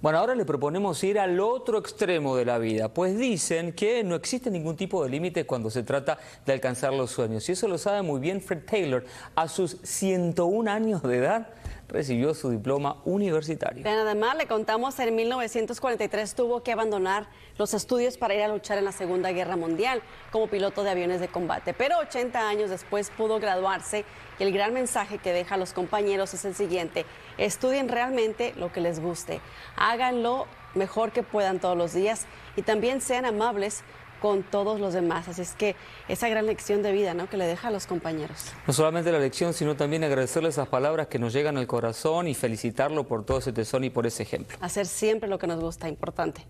Bueno, ahora le proponemos ir al otro extremo de la vida, pues dicen que no existe ningún tipo de límite cuando se trata de alcanzar los sueños. Y eso lo sabe muy bien Fred Taylor. A sus 101 años de edad recibió su diploma universitario. además, le contamos, en 1943 tuvo que abandonar los estudios para ir a luchar en la Segunda Guerra Mundial como piloto de aviones de combate. Pero 80 años después pudo graduarse y el gran mensaje que deja a los compañeros es el siguiente. Estudien realmente lo que les guste háganlo mejor que puedan todos los días y también sean amables con todos los demás. Así es que esa gran lección de vida ¿no? que le deja a los compañeros. No solamente la lección, sino también agradecerle esas palabras que nos llegan al corazón y felicitarlo por todo ese tesón y por ese ejemplo. Hacer siempre lo que nos gusta, importante.